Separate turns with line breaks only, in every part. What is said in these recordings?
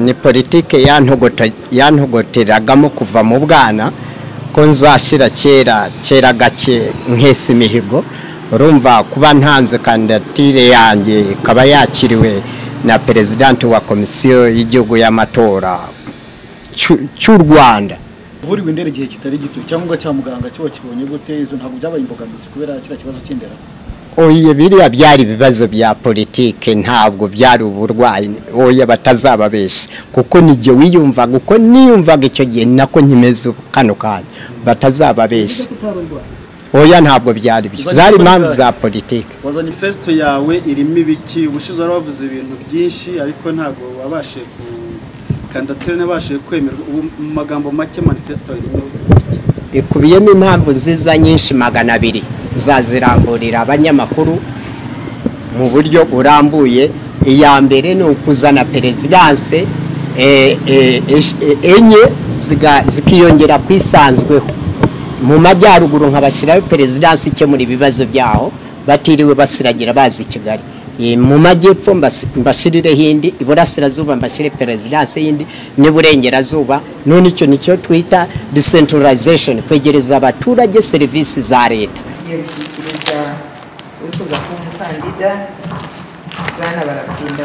ni yantogote- yantogoteragamo kuva mu bwana ko nzashira kera kera gake nkesa imihigo urumva kuba ntanze kandidatire yanjye ikaba yakiriwe na perezidanti wa komisiyo y'igihugu y'amatora cy'u- rwanda.
Uvurirwa indera igihe kitari gito icyangombwa cya muganga cyo wakibonye gute? Izo ntabwo byabaye imbogamizi kubera kiriya kibazo cy'indera.
Oya biriya byari ibibazo bya politike ntabwo byari uburwayi oya batazababesha kuko nijye wiyumvaga uko niyumvaga icyo gihe nako nkimeze kano kanya. Batazababesha oya ntabwo byari byo. Zari impamvu za politike
wazanye fesito yawe irimo ibiki? Ubushize wari wavuze ibintu byinshi ariko ntabwo wabashije kandidatire ntibashije kwemerwa. Ubu mu magambo make manifesito irimo
ikubiyemo impamvu nziza nyinshi magana abiri. Zaziramburira abanyamakuru mu buryo burambuye. Iya mbere ni ukuzana perezidanse eh, eh, eh, enye zikiyongera ku isanzweho mu majyaruguru nkabashyiraho perezidansi ikemura ibibazo byaho batiriwe basiragira bazi kigali. Eh, mu majyepfo mbas- mbashirireho indi iburasirazuba mbashyire perezidansi y'indi n'iburengerazuba none icyo ni cyo twita decentralization kwegereza abaturage serivisi za leta.
Tugiye gushyikiriza wifuza kuba umukandida bwana barapinda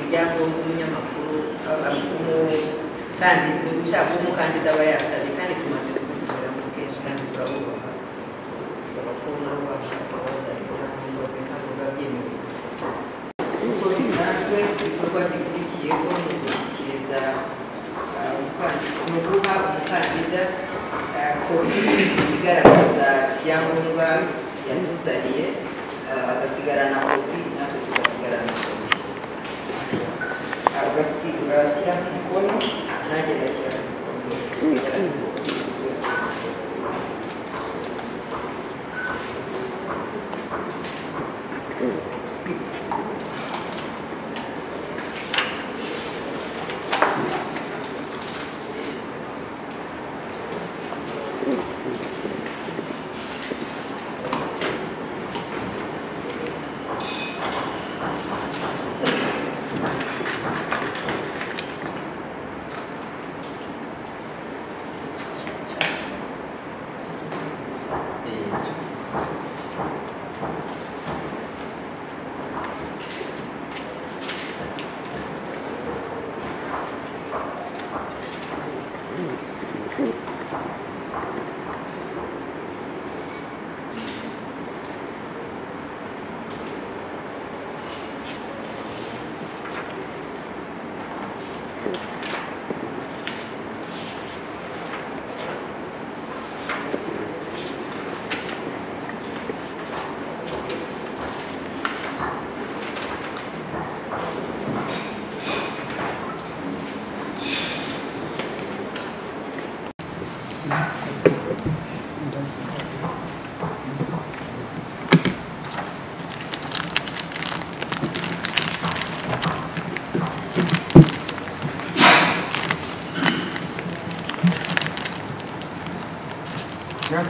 ibyangombwa umunyamakuru kandi ushaka umukandida aba yasabye kandi tumaze kubisubiramo kenshi kandi turabubaha gusaba ko nabo bashaka bazabikora ngo ntabwo biba byemewe uko bisanzwe ibikorwa bikurikiyeho ni ugushyikiriza ah, umukandida ni uguha umukandida ah, kopi igaragaza ibyangombwa yatuzaniye ah, agasigarana kopi natwe tugasigarana kopi Ah, ugasi- urashyiraho umukono nanjye ndashyiraho umukono dusigarane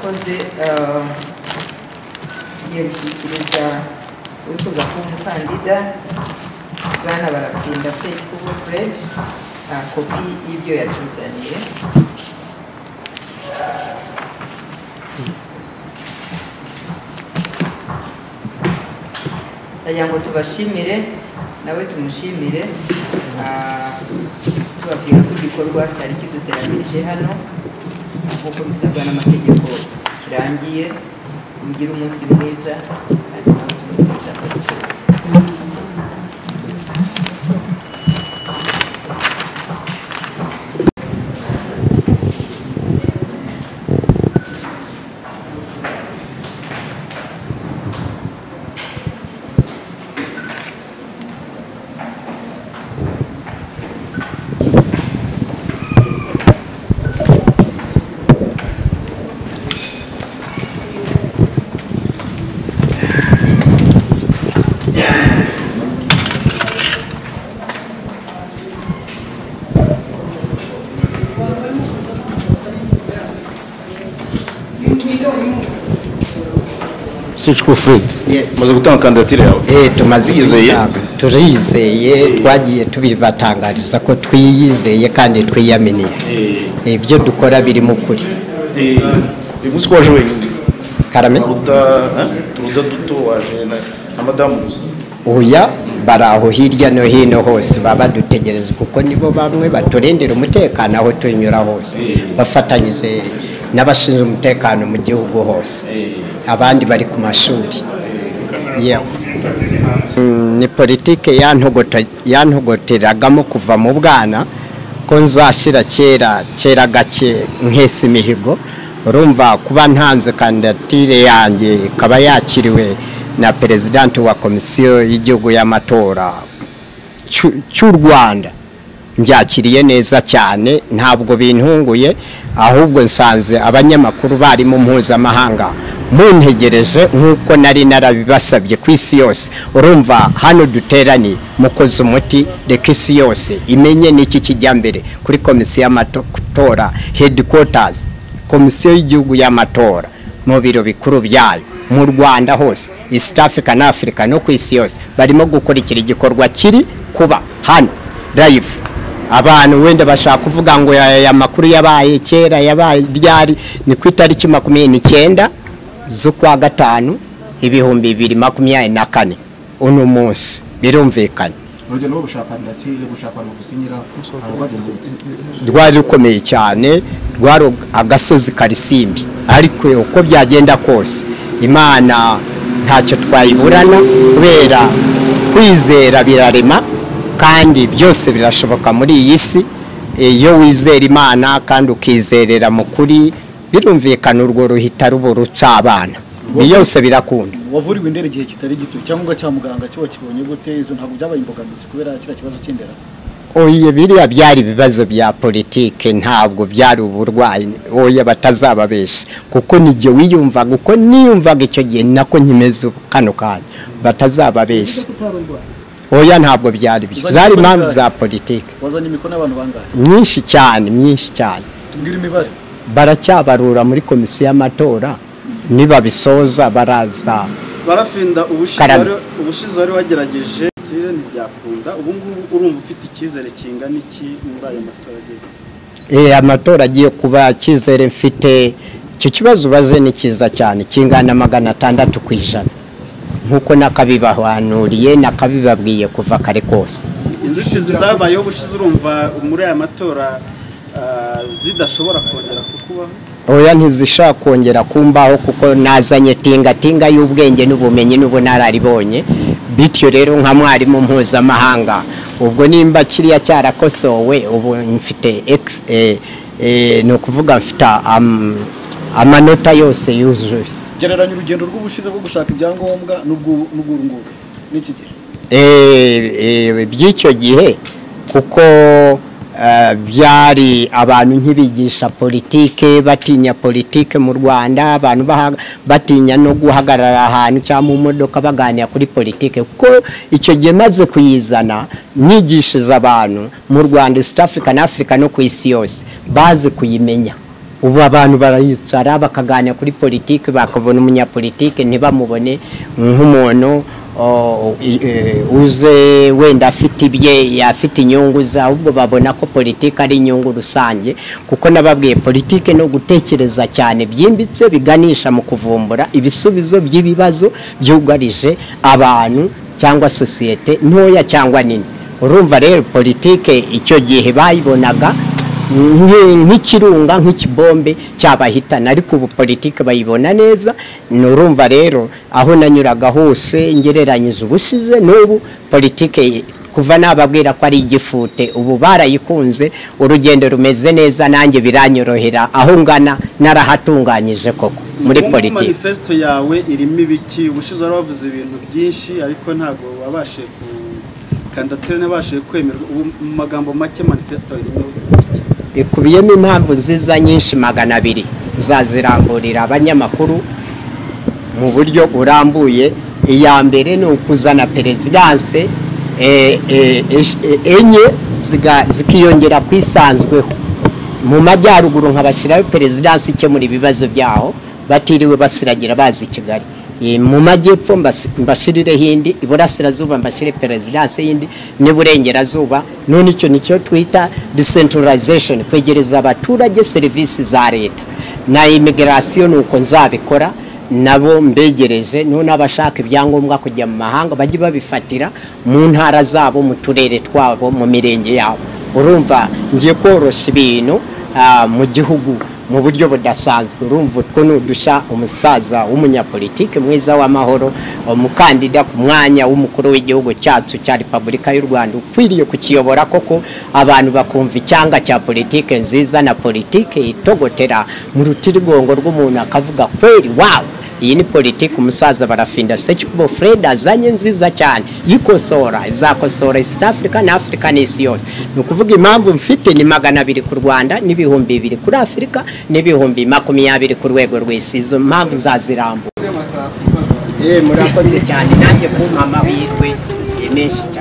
eh, tugiye gushyikiriza wifuza kuba umukandida bwana barapinda facebook fred ah, kopi y'ibyo yatuzaniye ndagira ngo tubashimire nawe tumushimire tubabwira ko igikorwa cyari kiduteranirije hano nk'uko bisabwa n'amategeko kirangiye mugire umunsi mwiza
Seciko Fred.
Yes.
maze gutanga kandidatire yawe
Eh, tumaze
Wizeye?
kubitanga. turizeye twagiye tubibatangariza ko twiyizeye kandi twiyaminiye. Ibyo dukora biri mu kuri.
Uyu munsi ko waje wenyine.
Karame?
Turuda eh? duto waje na, na madamu gusa
uya bari aho hirya no hino hose baba badutegereza kuko nibo bamwe baturindira umutekano aho tunyura hose. Bafatanyije n'abashinzwe umutekano mu gihugu hose. Abandi bari ku mashuri. Mm, ni politike yantogoteragamo kuva mu bwana ko nzashyira kera kera gake nkesa imihigo. Urumva kuba ntanze kandidatire yanjye ikaba yakiriwe na perezidanti wa komisiyo y'igihugu y'amatora cy'u rwanda. Mbyakiriye neza cyane ntabwo bintunguye ahubwo nsanze abanyamakuru barimo mpuzamahanga muntegereje nk'uko nari narabibasabye ku isi yose. Urumva hano duteraniye mukoze umuti reka isi yose imenye n'iki kijya mbere. Kuri komisiyo y'amatora headquarters komisiyo y'igihugu y'amatora mu biro bikuru byayo mu rwanda hose east africa na africa no ku isi yose barimo gukurikira igikorwa kiri kuba hano live. Abantu wenda bashaka kuvuga ngo aya makuru yabaye kera yabaye ryari ni ku itariki makumyabiri n'icyenda z'ukwa gatanu ibihumbi bibiri makumyabiri na kane. Uno munsi birumvikanye. Rwari rukomeye cyane rwari agasozi karisimbi ariko uko byagenda kose imana ntacyo twayiburana kubera kwizera birarema. Kandi byose birashoboka muri iyi si. Iyo wizera imana kandi ukizerera mu kuri birumvikana urwo ruhita ruba ruca abana. Byose birakunda.
Wavuriwe indera igihe kitari gito cyangwa cya muganga cyo wakibonye gute? Izo ntabwo byabaye imbogamizi kubera kiriya kibazo cy'indera.
Oya biriya byari ibibazo bya politike ntabwo byari uburwayi oya batazababesha kuko nijye wiyumvaga uko niyumvaga icyo gihe nako nkimeze kano kanya. Batazababesha oya ntabwo byari byo zari impamvu za politike
wazanye imikono y'abantu bangahe?
Myinshi cyane myinshi cyane.
Tubwire imibare.
Baracyabarura muri komisiyo y'amatora nibabisoza baraza.
Barafinda ubushize wari- ubushize wari wagerageje. Tire ntibyakunda. Ubu ngubu urumva ufite icyizere kingana iki muri ayo matora agiye
Eh, amatora agiye kuba cyizere mfite icyo kibazo ubaze ni cyiza cyane. Kingana magana atandatu ku ijana. Nk'uko nakabibahanuriye nakabibabwiye kuva kare kose.
Inzitizi zabayeho ubushize urumva muri aya matora ah, zidashobora kongera kukubaho?
Oya ntizishaka kongera kumbaho kuko nazanye tingatinga y'ubwenge n'ubumenyi n'ubunararibonye bityo rero nka mwarimu mpuzamahanga ubwo nimba kiriya cyarakosowe ubu mfite eh, eh, ni ukuvuga mfite am- amanota yose yuzuye.
Gereranya urugendo rw'ubushize bwo gushaka ibyangombwa n'ubw'uru nguru n'iki gihe?
Eh, eh, by'icyo gihe kuko eh, byari abantu nkibigisha politike batinya politike mu rwanda abantu batinya no guhagarara ahantu cyangwa mu modoka baganira kuri politike. Kuko icyo gihe maze kuyizana nyigishije abantu mu rwanda east africa na africa no ku isi yose baze kuyimenya. Ubu abantu barayicara bakaganira kuri politiki bakabona umunyapolitike ntibamubone nk'umuntu e, uze wenda afite ibye afite inyungu ze ahubwo babona ko politiki ari inyungu rusange kuko nababwiye politiki no gutekereza cyane byimbitse biganisha mu kuvumbura ibisubizo by'ibibazo byugarije abantu cyangwa sosiyete ntoya cyangwa nini. Urumva rero politiki icyo gihe bayibonaga nk'ikirunga nk'ikibombe cyabahitana ariko ubu politiki bayibona neza. Nurumva rero aho nanyuraga hose ngereranyije ubushize n'ubu politiki kuva nababwira ko ari igifute ubu barayikunze urugendo rumeze neza nanjye biranyorohera. Aho ngana narahatunganyije koko muri politiki.
manifesto yawe irimo ibiki? Ubushize wari wavuze ibintu byinshi ariko ntabwo wabashije ku kandidatire ntibashije kwemerwa mu magambo make manifesto irimo
ikubiyemo impamvu nziza nyinshi magana abiri. Zaziramburira abanyamakuru mu buryo burambuye. Iya mbere ni ukuzana perezidanse eh, esh- eh, enye zikiyongera ku isanzweho mu majyaruguru nkabashyiraho perezidanse ikemura ibibazo byaho batiriwe basiragira bazi i kigali. Mu majyepfo mbashirireho indi iburasirazuba mbashire perezidansi y'indi n'iburengerazuba. None icyo ni cyo twita decentralization kwegereza abaturage serivisi za leta. Na imigirasiyo ni uko nzabikora nabo mbegereze none abashaka ibyangombwa kujya mu mahanga bajye babifatira mu ntara zabo mu turere twabo mu mirenge yabo. Urumva ngiye koroshya ibintu ah, mu gihugu mu buryo budasanzwe. Urumva utwo ni udushya umusaza w'umunyapolitike mwiza w'amahoro umukandida ku mwanya w'umukuru w'igihugu cyacu cya repubulika y'u rwanda. Ukwiriye kukiyobora koko abantu bakumva icyanga cya politike nziza na politike itogotera mu rutirigongo rw'umuntu akavuga kweri wawe. Iyi ni politiki umusaza barafinda. Sekibo fred azanye nziza cyane. Yikosora izakosora east africa na africa n'isi yose. Ni ukuvuga impamvu mfite ni magana abiri ku rwanda n'ibihumbi bibiri kuri afurika n'ibihumbi makumyabiri ku rwego rw'isi. Izo mpamvu zazirambura murakoze. Cyane nanjye kumpa amahirwe menshi cyane.